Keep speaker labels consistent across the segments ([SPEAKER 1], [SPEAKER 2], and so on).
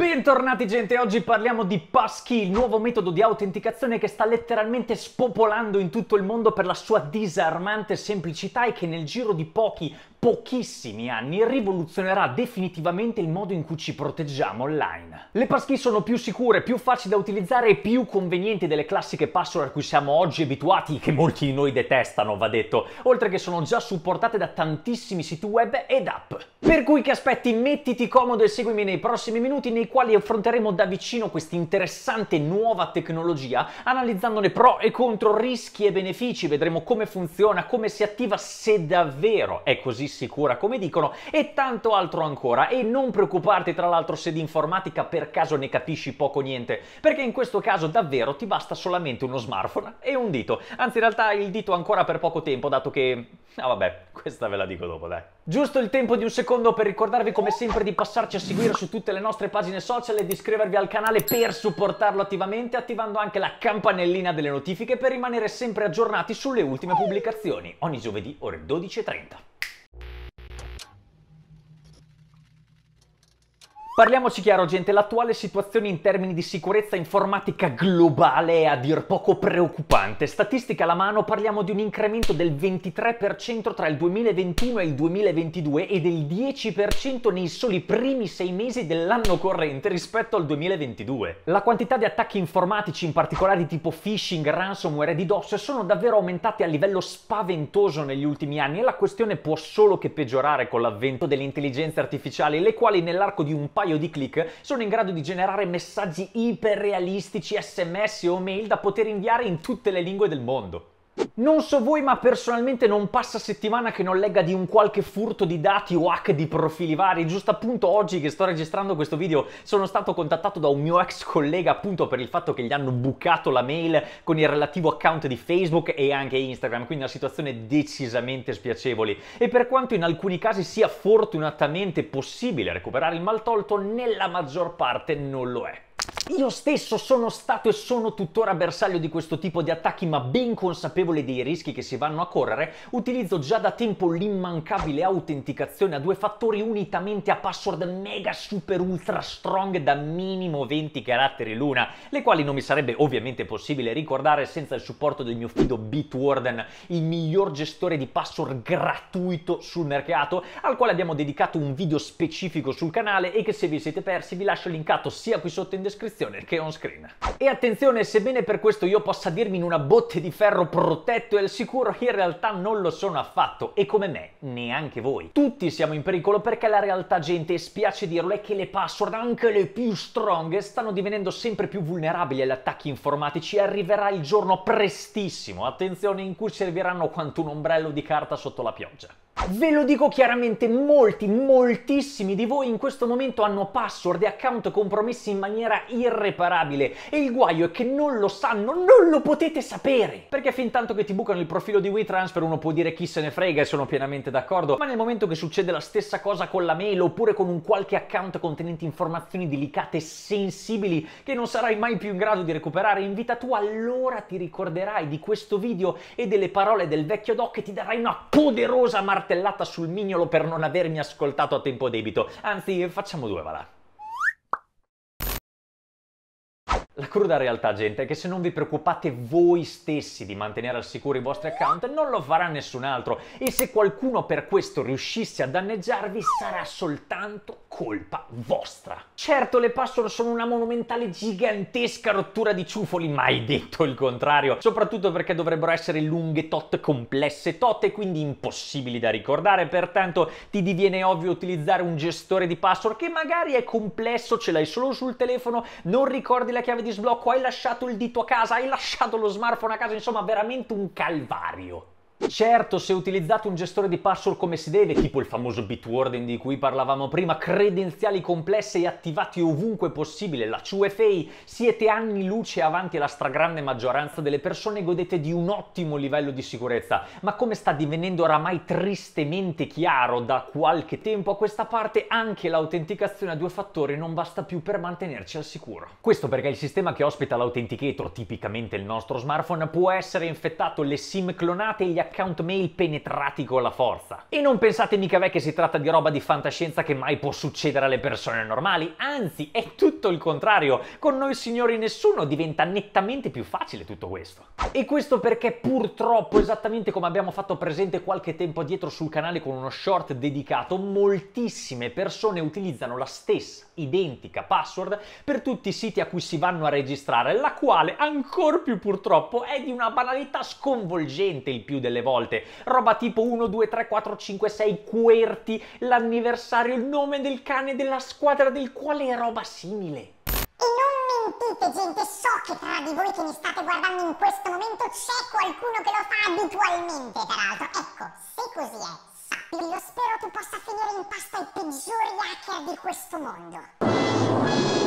[SPEAKER 1] Bentornati gente, oggi parliamo di Passkey, il nuovo metodo di autenticazione che sta letteralmente spopolando in tutto il mondo per la sua disarmante semplicità e che nel giro di pochi, pochissimi anni rivoluzionerà definitivamente il modo in cui ci proteggiamo online. Le passkey sono più sicure, più facili da utilizzare e più convenienti delle classiche password a cui siamo oggi abituati, che molti di noi detestano, va detto, oltre che sono già supportate da tantissimi siti web ed app. Per cui che aspetti, mettiti comodo e seguimi nei prossimi minuti nei quali affronteremo da vicino questa interessante nuova tecnologia, analizzandone pro e contro, rischi e benefici, vedremo come funziona, come si attiva, se davvero è così sicura come dicono, e tanto altro ancora. E non preoccuparti tra l'altro se di informatica per caso ne capisci poco niente, perché in questo caso davvero ti basta solamente uno smartphone e un dito. Anzi in realtà il dito ancora per poco tempo, dato che... Ah vabbè, questa ve la dico dopo, dai. Giusto il tempo di un secondo per ricordarvi come sempre di passarci a seguire su tutte le nostre pagine social e di iscrivervi al canale per supportarlo attivamente, attivando anche la campanellina delle notifiche per rimanere sempre aggiornati sulle ultime pubblicazioni, ogni giovedì ore 12.30. Parliamoci chiaro gente, l'attuale situazione in termini di sicurezza informatica globale è a dir poco preoccupante. Statistica alla mano parliamo di un incremento del 23% tra il 2021 e il 2022 e del 10% nei soli primi sei mesi dell'anno corrente rispetto al 2022. La quantità di attacchi informatici, in particolare di tipo phishing, ransomware e DDoS, sono davvero aumentate a livello spaventoso negli ultimi anni e la questione può solo che peggiorare con l'avvento delle intelligenze artificiali, le quali nell'arco di un paio paio di clic sono in grado di generare messaggi iperrealistici, sms o mail da poter inviare in tutte le lingue del mondo. Non so voi, ma personalmente non passa settimana che non legga di un qualche furto di dati o hack di profili vari. Giusto appunto oggi che sto registrando questo video sono stato contattato da un mio ex collega appunto per il fatto che gli hanno bucato la mail con il relativo account di Facebook e anche Instagram, quindi una situazione decisamente spiacevole. E per quanto in alcuni casi sia fortunatamente possibile recuperare il maltolto, nella maggior parte non lo è. Io stesso sono stato e sono tuttora bersaglio di questo tipo di attacchi, ma ben consapevole dei rischi che si vanno a correre, utilizzo già da tempo l'immancabile autenticazione a due fattori unitamente a password mega super ultra strong da minimo 20 caratteri l'una, le quali non mi sarebbe ovviamente possibile ricordare senza il supporto del mio fido Bitwarden, il miglior gestore di password gratuito sul mercato, al quale abbiamo dedicato un video specifico sul canale e che se vi siete persi vi lascio linkato sia qui sotto in descrizione descrizione che on screen. E attenzione, sebbene per questo io possa dirmi in una botte di ferro protetto e al sicuro, in realtà non lo sono affatto e come me, neanche voi. Tutti siamo in pericolo perché la realtà, gente, spiace dirlo, è che le password, anche le più strong, stanno divenendo sempre più vulnerabili agli attacchi informatici e arriverà il giorno prestissimo, attenzione, in cui serviranno quanto un ombrello di carta sotto la pioggia. Ve lo dico chiaramente, molti, moltissimi di voi in questo momento hanno password e account compromessi in maniera irreparabile e il guaio è che non lo sanno, non lo potete sapere! Perché fin tanto che ti bucano il profilo di WeTransfer uno può dire chi se ne frega e sono pienamente d'accordo, ma nel momento che succede la stessa cosa con la mail oppure con un qualche account contenente informazioni delicate e sensibili che non sarai mai più in grado di recuperare in vita tua, allora ti ricorderai di questo video e delle parole del vecchio doc e ti darai una poderosa martellata martellata sul mignolo per non avermi ascoltato a tempo debito. Anzi, facciamo due, va là. La cruda realtà, gente, è che se non vi preoccupate voi stessi di mantenere al sicuro i vostri account, non lo farà nessun altro. E se qualcuno per questo riuscisse a danneggiarvi, sarà soltanto colpa vostra. Certo, le password sono una monumentale gigantesca rottura di ciufoli, mai detto il contrario, soprattutto perché dovrebbero essere lunghe tot, complesse tot e quindi impossibili da ricordare, pertanto ti diviene ovvio utilizzare un gestore di password che magari è complesso, ce l'hai solo sul telefono, non ricordi la chiave di sblocco, hai lasciato il dito a casa, hai lasciato lo smartphone a casa, insomma veramente un calvario. Certo, se utilizzate un gestore di password come si deve, tipo il famoso Bitwarden di cui parlavamo prima, credenziali complesse e attivati ovunque possibile, la 2FA, siete anni luce avanti alla stragrande maggioranza delle persone godete di un ottimo livello di sicurezza. Ma come sta divenendo oramai tristemente chiaro da qualche tempo a questa parte, anche l'autenticazione a due fattori non basta più per mantenerci al sicuro. Questo perché il sistema che ospita l'authenticator, tipicamente il nostro smartphone, può essere infettato, le SIM clonate e gli account mail penetrati con la forza. E non pensate mica ve che si tratta di roba di fantascienza che mai può succedere alle persone normali, anzi è tutto il contrario, con noi signori nessuno diventa nettamente più facile tutto questo. E questo perché purtroppo, esattamente come abbiamo fatto presente qualche tempo dietro sul canale con uno short dedicato, moltissime persone utilizzano la stessa identica password per tutti i siti a cui si vanno a registrare, la quale ancor più purtroppo è di una banalità sconvolgente il più delle volte. Roba tipo 1, 2, 3, 4, 5, 6 QWERTY, l'anniversario, il nome del cane della squadra del quale è roba simile.
[SPEAKER 2] Mentite gente, so che tra di voi che mi state guardando in questo momento c'è qualcuno che lo fa abitualmente peraltro. Ecco, se così è, sappilo, spero tu possa finire in pasta ai peggiori hacker di questo mondo.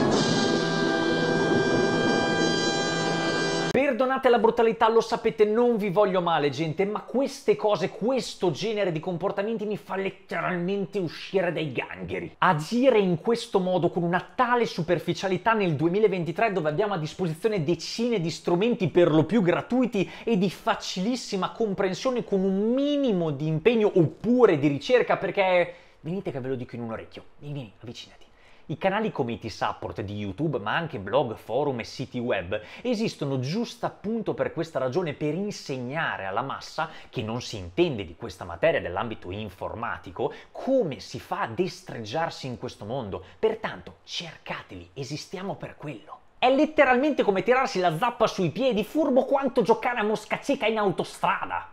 [SPEAKER 1] Perdonate la brutalità, lo sapete, non vi voglio male, gente, ma queste cose, questo genere di comportamenti mi fa letteralmente uscire dai gangheri. Agire in questo modo, con una tale superficialità nel 2023, dove abbiamo a disposizione decine di strumenti per lo più gratuiti e di facilissima comprensione, con un minimo di impegno oppure di ricerca, perché venite che ve lo dico in un orecchio. Vieni, vieni, avvicinati. I canali come IT Support di YouTube, ma anche blog, forum e siti web, esistono giusto appunto per questa ragione, per insegnare alla massa, che non si intende di questa materia dell'ambito informatico, come si fa a destreggiarsi in questo mondo. Pertanto, cercateli, esistiamo per quello. È letteralmente come tirarsi la zappa sui piedi, furbo quanto giocare a mosca cieca in autostrada.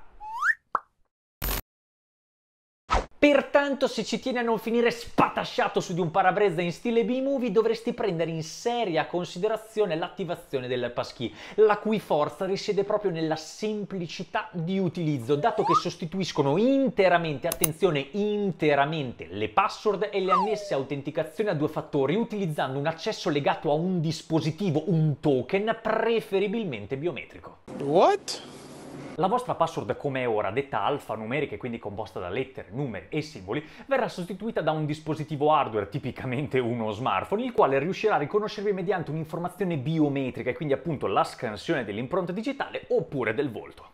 [SPEAKER 1] Pertanto se ci tieni a non finire spatasciato su di un parabrezza in stile B-movie dovresti prendere in seria considerazione l'attivazione del passkey, la cui forza risiede proprio nella semplicità di utilizzo, dato che sostituiscono interamente, attenzione, interamente le password e le annesse autenticazioni a due fattori utilizzando un accesso legato a un dispositivo, un token, preferibilmente biometrico.
[SPEAKER 3] What?
[SPEAKER 1] La vostra password come è ora, detta alfanumerica e quindi composta da lettere, numeri e simboli, verrà sostituita da un dispositivo hardware, tipicamente uno smartphone, il quale riuscirà a riconoscervi mediante un'informazione biometrica e quindi appunto la scansione dell'impronta digitale oppure del volto.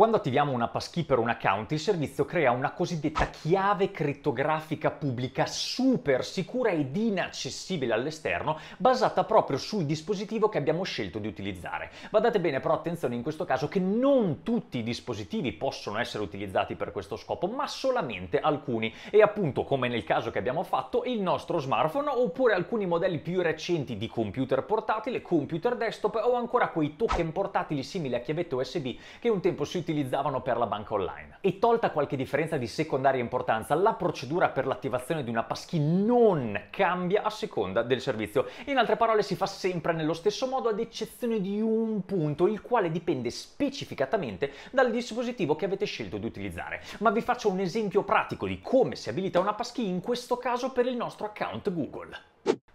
[SPEAKER 1] Quando attiviamo una passkey per un account, il servizio crea una cosiddetta chiave crittografica pubblica super sicura ed inaccessibile all'esterno, basata proprio sul dispositivo che abbiamo scelto di utilizzare. Badate bene però attenzione in questo caso che non tutti i dispositivi possono essere utilizzati per questo scopo, ma solamente alcuni e appunto come nel caso che abbiamo fatto il nostro smartphone oppure alcuni modelli più recenti di computer portatile, computer desktop o ancora quei token portatili simili a chiavette USB che un tempo si utilizzavano per la banca online. E tolta qualche differenza di secondaria importanza, la procedura per l'attivazione di una passkey non cambia a seconda del servizio. In altre parole si fa sempre nello stesso modo ad eccezione di un punto, il quale dipende specificatamente dal dispositivo che avete scelto di utilizzare. Ma vi faccio un esempio pratico di come si abilita una passkey in questo caso per il nostro account Google.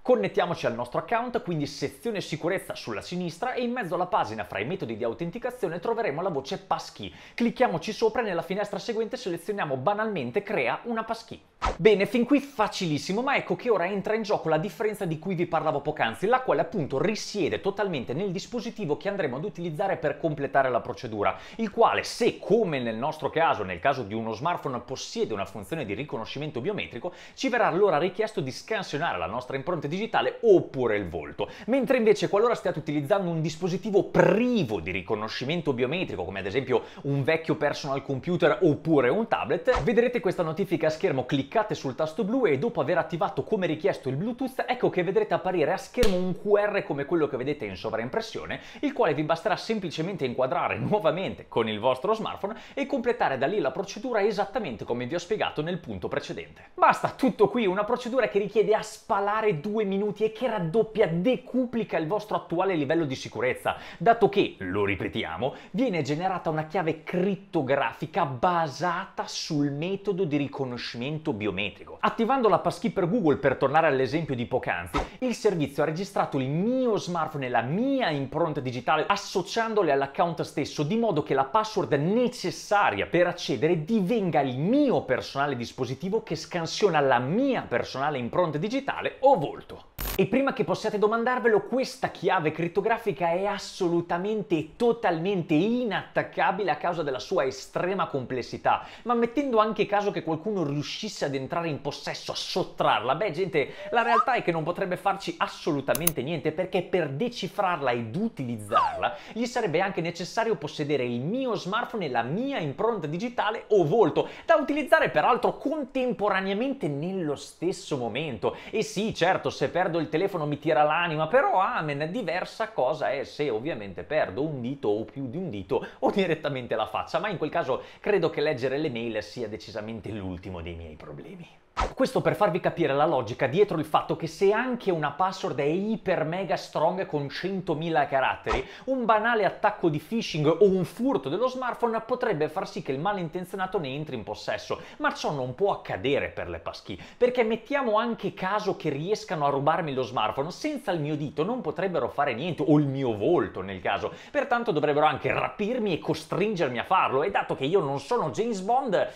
[SPEAKER 1] Connettiamoci al nostro account, quindi sezione sicurezza sulla sinistra e in mezzo alla pagina fra i metodi di autenticazione troveremo la voce passkey. Clicchiamoci sopra e nella finestra seguente selezioniamo banalmente crea una passkey. Bene, fin qui facilissimo, ma ecco che ora entra in gioco la differenza di cui vi parlavo poc'anzi, la quale appunto risiede totalmente nel dispositivo che andremo ad utilizzare per completare la procedura, il quale se come nel nostro caso, nel caso di uno smartphone, possiede una funzione di riconoscimento biometrico, ci verrà allora richiesto di scansionare la nostra impronta digitale oppure il volto, mentre invece qualora stiate utilizzando un dispositivo privo di riconoscimento biometrico, come ad esempio un vecchio personal computer oppure un tablet, vedrete questa notifica a schermo cliccate sul tasto blu e dopo aver attivato come richiesto il Bluetooth, ecco che vedrete apparire a schermo un QR come quello che vedete in sovraimpressione, il quale vi basterà semplicemente inquadrare nuovamente con il vostro smartphone e completare da lì la procedura esattamente come vi ho spiegato nel punto precedente. Basta, tutto qui, una procedura che richiede a spalare due minuti e che raddoppia, decuplica il vostro attuale livello di sicurezza, dato che, lo ripetiamo, viene generata una chiave crittografica basata sul metodo di riconoscimento biometrico. Attivando la passkey per Google per tornare all'esempio di poc'anzi, il servizio ha registrato il mio smartphone e la mia impronta digitale associandole all'account stesso di modo che la password necessaria per accedere divenga il mio personale dispositivo che scansiona la mia personale impronta digitale o volto. E prima che possiate domandarvelo, questa chiave crittografica è assolutamente e totalmente inattaccabile a causa della sua estrema complessità, ma mettendo anche caso che qualcuno riuscisse ad entrare in possesso, a sottrarla, beh gente, la realtà è che non potrebbe farci assolutamente niente perché per decifrarla ed utilizzarla gli sarebbe anche necessario possedere il mio smartphone e la mia impronta digitale o volto, da utilizzare peraltro contemporaneamente nello stesso momento. E sì, certo, se perdo il il telefono mi tira l'anima, però amen, diversa cosa è se ovviamente perdo un dito o più di un dito o direttamente la faccia, ma in quel caso credo che leggere le mail sia decisamente l'ultimo dei miei problemi. Questo per farvi capire la logica dietro il fatto che se anche una password è iper mega strong con 100.000 caratteri, un banale attacco di phishing o un furto dello smartphone potrebbe far sì che il malintenzionato ne entri in possesso, ma ciò non può accadere per le passkey, perché mettiamo anche caso che riescano a rubarmi lo smartphone, senza il mio dito non potrebbero fare niente, o il mio volto nel caso, pertanto dovrebbero anche rapirmi e costringermi a farlo, e dato che io non sono James Bond,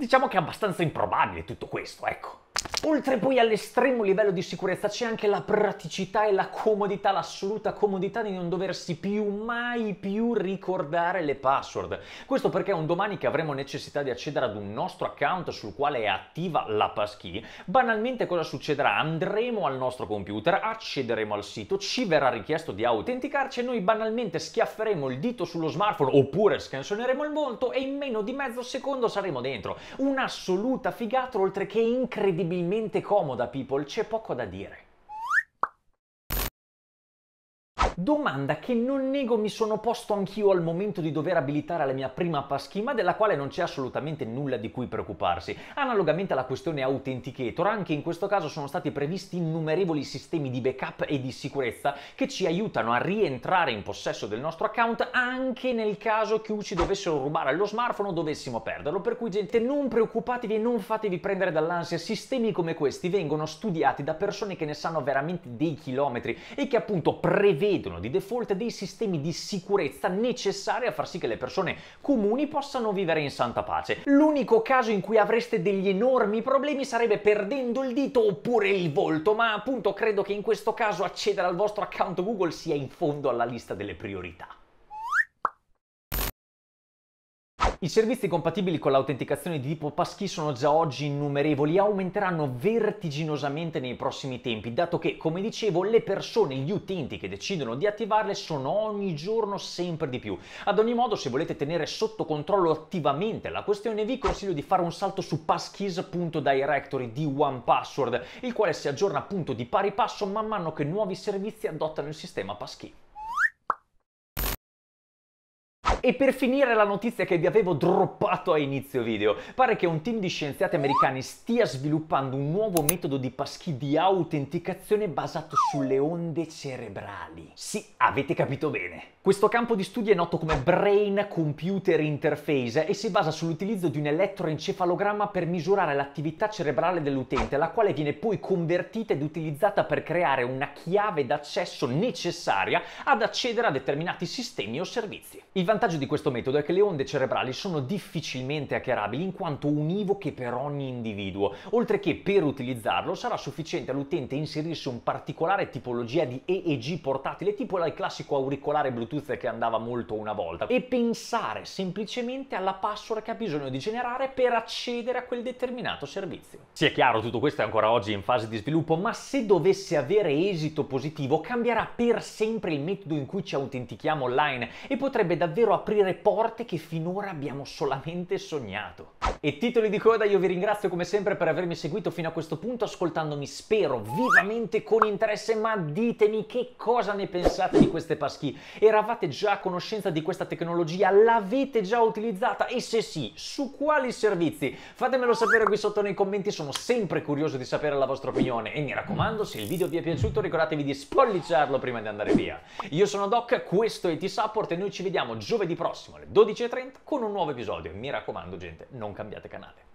[SPEAKER 1] diciamo che è abbastanza improbabile tutto questo, ecco. Oltre poi all'estremo livello di sicurezza c'è anche la praticità e la comodità, l'assoluta comodità di non doversi più mai più ricordare le password. Questo perché un domani che avremo necessità di accedere ad un nostro account sul quale è attiva la passkey, banalmente cosa succederà? Andremo al nostro computer, accederemo al sito, ci verrà richiesto di autenticarci e noi banalmente schiafferemo il dito sullo smartphone oppure scansioneremo il volto e in meno di mezzo secondo saremo dentro. Un'assoluta figata oltre che incredibilmente incredibilmente comoda, people, c'è poco da dire. Domanda che non nego mi sono posto anch'io al momento di dover abilitare la mia prima passkey, ma della quale non c'è assolutamente nulla di cui preoccuparsi. Analogamente alla questione Authenticator, anche in questo caso sono stati previsti innumerevoli sistemi di backup e di sicurezza che ci aiutano a rientrare in possesso del nostro account anche nel caso che ci dovessero rubare lo smartphone o dovessimo perderlo. Per cui gente, non preoccupatevi e non fatevi prendere dall'ansia. Sistemi come questi vengono studiati da persone che ne sanno veramente dei chilometri e che appunto prevedono prevedono di default dei sistemi di sicurezza necessari a far sì che le persone comuni possano vivere in santa pace. L'unico caso in cui avreste degli enormi problemi sarebbe perdendo il dito oppure il volto, ma appunto credo che in questo caso accedere al vostro account Google sia in fondo alla lista delle priorità. I servizi compatibili con l'autenticazione di tipo passkey sono già oggi innumerevoli e aumenteranno vertiginosamente nei prossimi tempi, dato che, come dicevo, le persone, gli utenti che decidono di attivarle sono ogni giorno sempre di più. Ad ogni modo, se volete tenere sotto controllo attivamente la questione, vi consiglio di fare un salto su passkeys.directory di OnePassword, il quale si aggiorna appunto di pari passo man mano che nuovi servizi adottano il sistema passkey. E per finire la notizia che vi avevo droppato a inizio video, pare che un team di scienziati americani stia sviluppando un nuovo metodo di passkey di autenticazione basato sulle onde cerebrali. Sì, avete capito bene. Questo campo di studio è noto come Brain Computer Interface e si basa sull'utilizzo di un elettroencefalogramma per misurare l'attività cerebrale dell'utente, la quale viene poi convertita ed utilizzata per creare una chiave d'accesso necessaria ad accedere a determinati sistemi o servizi. Il vantaggio di questo metodo è che le onde cerebrali sono difficilmente hackerabili in quanto univoche per ogni individuo, oltre che per utilizzarlo sarà sufficiente all'utente inserirsi un particolare tipologia di EEG portatile tipo il classico auricolare Bluetooth che andava molto una volta e pensare semplicemente alla password che ha bisogno di generare per accedere a quel determinato servizio. Sia chiaro, tutto questo è ancora oggi in fase di sviluppo, ma se dovesse avere esito positivo cambierà per sempre il metodo in cui ci autentichiamo online e potrebbe davvero aprire porte che finora abbiamo solamente sognato. E titoli di coda, io vi ringrazio come sempre per avermi seguito fino a questo punto, ascoltandomi spero vivamente con interesse, ma ditemi che cosa ne pensate di queste. Era eravate già a conoscenza di questa tecnologia? L'avete già utilizzata? E se sì, su quali servizi? Fatemelo sapere qui sotto nei commenti, sono sempre curioso di sapere la vostra opinione e mi raccomando, se il video vi è piaciuto ricordatevi di spolliciarlo prima di andare via. Io sono Doc, questo è T-Support e noi ci vediamo giovedì prossimo alle 12.30 con un nuovo episodio. Mi raccomando gente, non cambiate canale.